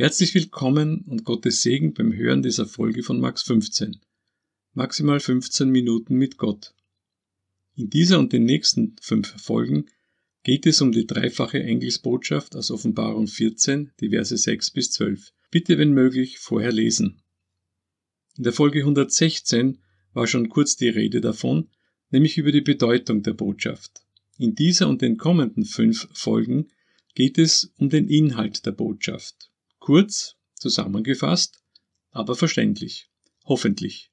Herzlich willkommen und Gottes Segen beim Hören dieser Folge von Max 15. Maximal 15 Minuten mit Gott. In dieser und den nächsten fünf Folgen geht es um die dreifache Engelsbotschaft aus Offenbarung 14, die Verse 6 bis 12. Bitte, wenn möglich, vorher lesen. In der Folge 116 war schon kurz die Rede davon, nämlich über die Bedeutung der Botschaft. In dieser und den kommenden fünf Folgen geht es um den Inhalt der Botschaft. Kurz, zusammengefasst, aber verständlich. Hoffentlich.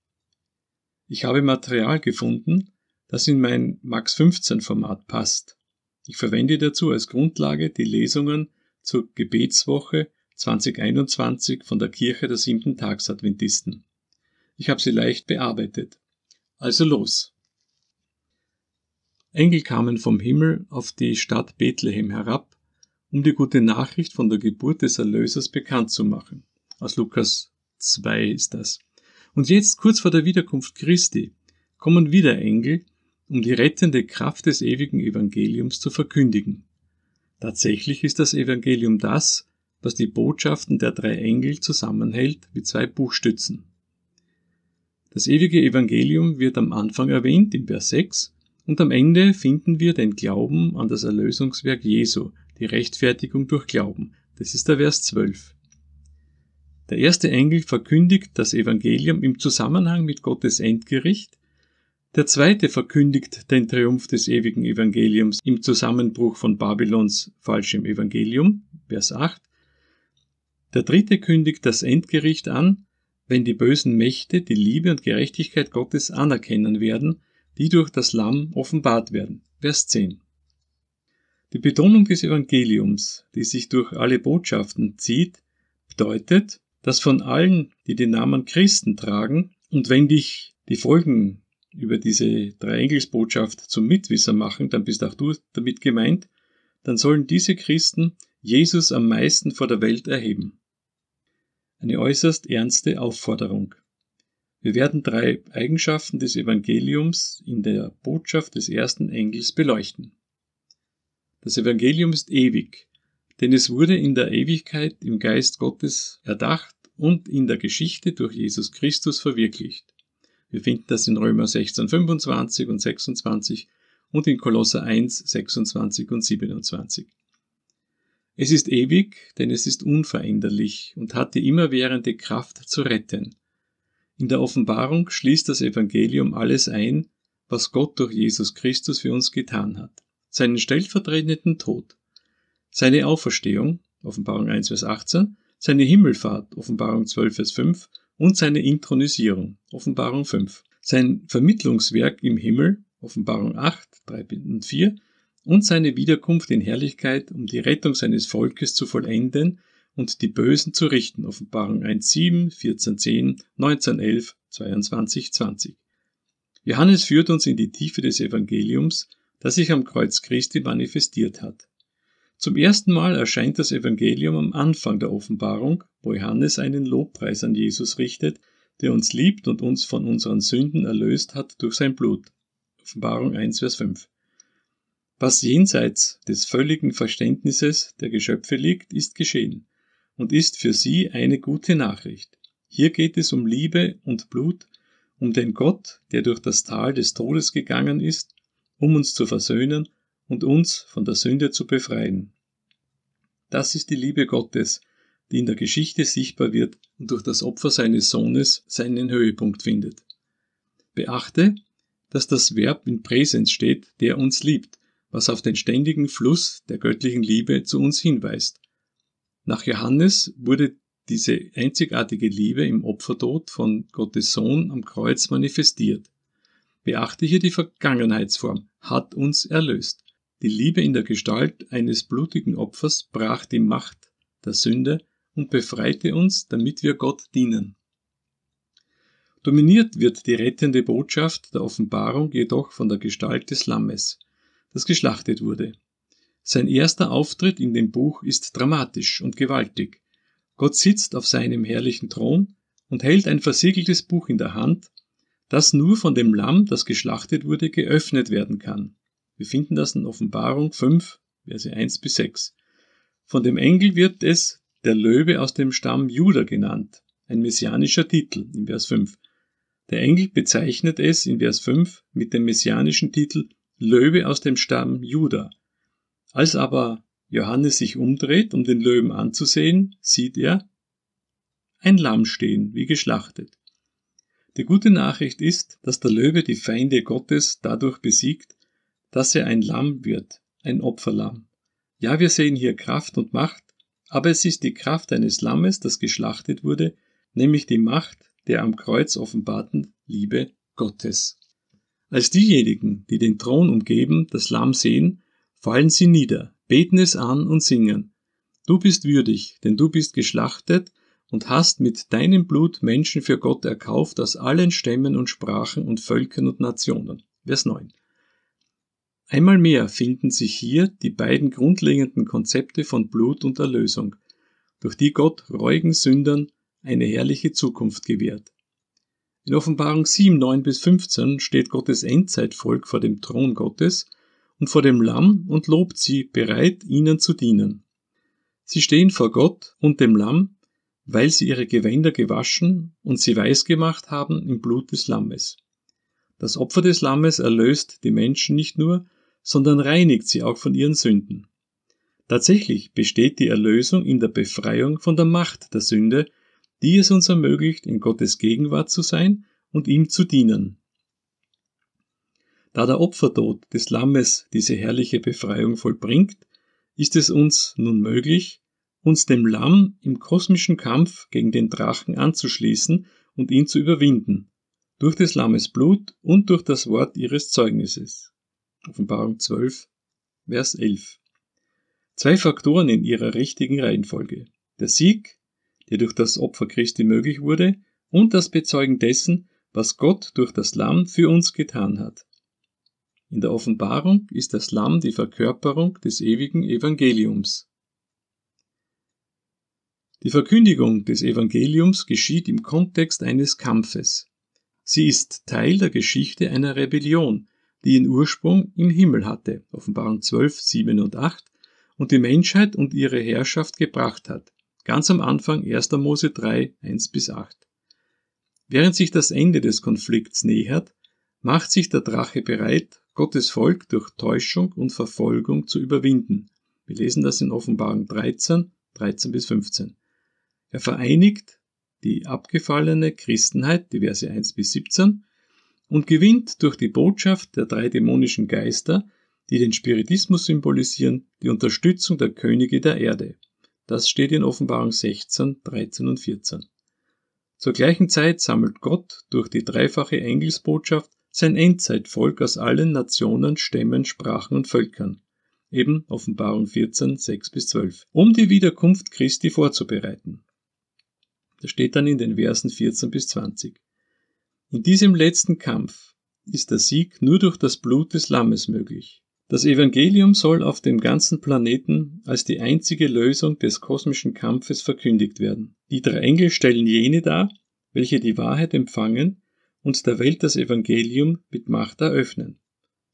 Ich habe Material gefunden, das in mein Max 15 Format passt. Ich verwende dazu als Grundlage die Lesungen zur Gebetswoche 2021 von der Kirche der siebten Tagsadventisten. Ich habe sie leicht bearbeitet. Also los. Engel kamen vom Himmel auf die Stadt Bethlehem herab um die gute Nachricht von der Geburt des Erlösers bekannt zu machen. Aus Lukas 2 ist das. Und jetzt, kurz vor der Wiederkunft Christi, kommen wieder Engel, um die rettende Kraft des ewigen Evangeliums zu verkündigen. Tatsächlich ist das Evangelium das, was die Botschaften der drei Engel zusammenhält wie zwei Buchstützen. Das ewige Evangelium wird am Anfang erwähnt in Vers 6 und am Ende finden wir den Glauben an das Erlösungswerk Jesu, die Rechtfertigung durch Glauben. Das ist der Vers 12. Der erste Engel verkündigt das Evangelium im Zusammenhang mit Gottes Endgericht. Der zweite verkündigt den Triumph des ewigen Evangeliums im Zusammenbruch von Babylons falschem Evangelium, Vers 8. Der dritte kündigt das Endgericht an, wenn die bösen Mächte die Liebe und Gerechtigkeit Gottes anerkennen werden, die durch das Lamm offenbart werden, Vers 10. Die Betonung des Evangeliums, die sich durch alle Botschaften zieht, bedeutet, dass von allen, die den Namen Christen tragen, und wenn dich die Folgen über diese drei Engelsbotschaft zum Mitwisser machen, dann bist auch du damit gemeint, dann sollen diese Christen Jesus am meisten vor der Welt erheben. Eine äußerst ernste Aufforderung. Wir werden drei Eigenschaften des Evangeliums in der Botschaft des ersten Engels beleuchten. Das Evangelium ist ewig, denn es wurde in der Ewigkeit im Geist Gottes erdacht und in der Geschichte durch Jesus Christus verwirklicht. Wir finden das in Römer 16, 25 und 26 und in Kolosser 1, 26 und 27. Es ist ewig, denn es ist unveränderlich und hat die immerwährende Kraft zu retten. In der Offenbarung schließt das Evangelium alles ein, was Gott durch Jesus Christus für uns getan hat seinen stellvertretenden Tod, seine Auferstehung, Offenbarung 1, Vers 18, seine Himmelfahrt, Offenbarung 12, Vers 5 und seine Intronisierung, Offenbarung 5, sein Vermittlungswerk im Himmel, Offenbarung 8, 3 und 4 und seine Wiederkunft in Herrlichkeit, um die Rettung seines Volkes zu vollenden und die Bösen zu richten, Offenbarung 1, 7, 14, 10, 19, 11, 22, 20. Johannes führt uns in die Tiefe des Evangeliums, das sich am Kreuz Christi manifestiert hat. Zum ersten Mal erscheint das Evangelium am Anfang der Offenbarung, wo Johannes einen Lobpreis an Jesus richtet, der uns liebt und uns von unseren Sünden erlöst hat durch sein Blut. Offenbarung 1, Vers 5. Was jenseits des völligen Verständnisses der Geschöpfe liegt, ist geschehen und ist für sie eine gute Nachricht. Hier geht es um Liebe und Blut, um den Gott, der durch das Tal des Todes gegangen ist um uns zu versöhnen und uns von der Sünde zu befreien. Das ist die Liebe Gottes, die in der Geschichte sichtbar wird und durch das Opfer seines Sohnes seinen Höhepunkt findet. Beachte, dass das Verb in Präsens steht, der uns liebt, was auf den ständigen Fluss der göttlichen Liebe zu uns hinweist. Nach Johannes wurde diese einzigartige Liebe im Opfertod von Gottes Sohn am Kreuz manifestiert. Beachte hier die Vergangenheitsform, hat uns erlöst. Die Liebe in der Gestalt eines blutigen Opfers brach die Macht der Sünde und befreite uns, damit wir Gott dienen. Dominiert wird die rettende Botschaft der Offenbarung jedoch von der Gestalt des Lammes, das geschlachtet wurde. Sein erster Auftritt in dem Buch ist dramatisch und gewaltig. Gott sitzt auf seinem herrlichen Thron und hält ein versiegeltes Buch in der Hand, das nur von dem Lamm, das geschlachtet wurde, geöffnet werden kann. Wir finden das in Offenbarung 5, Verse 1 bis 6. Von dem Engel wird es der Löwe aus dem Stamm Juda genannt, ein messianischer Titel in Vers 5. Der Engel bezeichnet es in Vers 5 mit dem messianischen Titel Löwe aus dem Stamm Juda. Als aber Johannes sich umdreht, um den Löwen anzusehen, sieht er ein Lamm stehen, wie geschlachtet. Die gute Nachricht ist, dass der Löwe die Feinde Gottes dadurch besiegt, dass er ein Lamm wird, ein Opferlamm. Ja, wir sehen hier Kraft und Macht, aber es ist die Kraft eines Lammes, das geschlachtet wurde, nämlich die Macht der am Kreuz offenbarten Liebe Gottes. Als diejenigen, die den Thron umgeben, das Lamm sehen, fallen sie nieder, beten es an und singen. Du bist würdig, denn du bist geschlachtet und hast mit deinem Blut Menschen für Gott erkauft aus allen Stämmen und Sprachen und Völkern und Nationen. Vers 9. Einmal mehr finden sich hier die beiden grundlegenden Konzepte von Blut und Erlösung, durch die Gott reuigen Sündern eine herrliche Zukunft gewährt. In Offenbarung 7, 9 bis 15 steht Gottes Endzeitvolk vor dem Thron Gottes und vor dem Lamm und lobt sie, bereit, ihnen zu dienen. Sie stehen vor Gott und dem Lamm, weil sie ihre Gewänder gewaschen und sie weiß gemacht haben im Blut des Lammes. Das Opfer des Lammes erlöst die Menschen nicht nur, sondern reinigt sie auch von ihren Sünden. Tatsächlich besteht die Erlösung in der Befreiung von der Macht der Sünde, die es uns ermöglicht, in Gottes Gegenwart zu sein und ihm zu dienen. Da der Opfertod des Lammes diese herrliche Befreiung vollbringt, ist es uns nun möglich, uns dem Lamm im kosmischen Kampf gegen den Drachen anzuschließen und ihn zu überwinden, durch des Lammes Blut und durch das Wort ihres Zeugnisses. Offenbarung 12, Vers 11. Zwei Faktoren in ihrer richtigen Reihenfolge. Der Sieg, der durch das Opfer Christi möglich wurde, und das Bezeugen dessen, was Gott durch das Lamm für uns getan hat. In der Offenbarung ist das Lamm die Verkörperung des ewigen Evangeliums. Die Verkündigung des Evangeliums geschieht im Kontext eines Kampfes. Sie ist Teil der Geschichte einer Rebellion, die ihren Ursprung im Himmel hatte, Offenbarung 12, 7 und 8, und die Menschheit und ihre Herrschaft gebracht hat. Ganz am Anfang 1. Mose 3, 1 bis 8. Während sich das Ende des Konflikts nähert, macht sich der Drache bereit, Gottes Volk durch Täuschung und Verfolgung zu überwinden. Wir lesen das in Offenbarung 13, 13 bis 15. Er vereinigt die abgefallene Christenheit, die Verse 1 bis 17, und gewinnt durch die Botschaft der drei dämonischen Geister, die den Spiritismus symbolisieren, die Unterstützung der Könige der Erde. Das steht in Offenbarung 16, 13 und 14. Zur gleichen Zeit sammelt Gott durch die dreifache Engelsbotschaft sein Endzeitvolk aus allen Nationen, Stämmen, Sprachen und Völkern. Eben Offenbarung 14, 6 bis 12. Um die Wiederkunft Christi vorzubereiten. Das steht dann in den Versen 14 bis 20. In diesem letzten Kampf ist der Sieg nur durch das Blut des Lammes möglich. Das Evangelium soll auf dem ganzen Planeten als die einzige Lösung des kosmischen Kampfes verkündigt werden. Die drei Engel stellen jene dar, welche die Wahrheit empfangen und der Welt das Evangelium mit Macht eröffnen.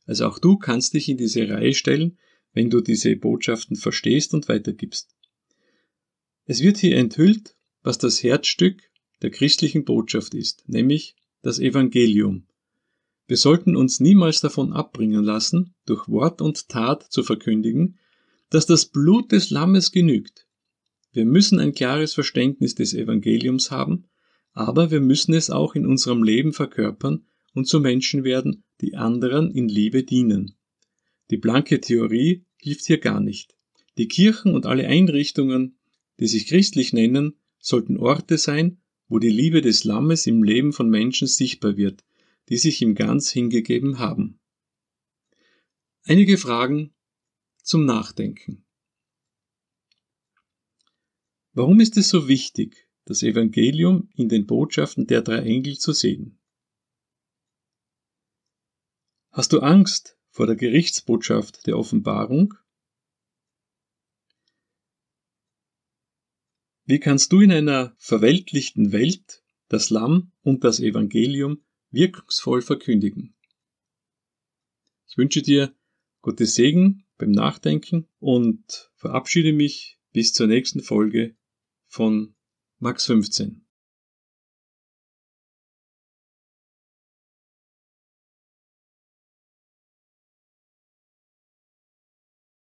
Also auch du kannst dich in diese Reihe stellen, wenn du diese Botschaften verstehst und weitergibst. Es wird hier enthüllt, was das Herzstück der christlichen Botschaft ist, nämlich das Evangelium. Wir sollten uns niemals davon abbringen lassen, durch Wort und Tat zu verkündigen, dass das Blut des Lammes genügt. Wir müssen ein klares Verständnis des Evangeliums haben, aber wir müssen es auch in unserem Leben verkörpern und zu Menschen werden, die anderen in Liebe dienen. Die blanke Theorie hilft hier gar nicht. Die Kirchen und alle Einrichtungen, die sich christlich nennen, sollten Orte sein, wo die Liebe des Lammes im Leben von Menschen sichtbar wird, die sich ihm ganz hingegeben haben. Einige Fragen zum Nachdenken. Warum ist es so wichtig, das Evangelium in den Botschaften der drei Engel zu sehen? Hast du Angst vor der Gerichtsbotschaft der Offenbarung? Wie kannst du in einer verweltlichten Welt das Lamm und das Evangelium wirkungsvoll verkündigen? Ich wünsche dir Gottes Segen beim Nachdenken und verabschiede mich bis zur nächsten Folge von Max 15.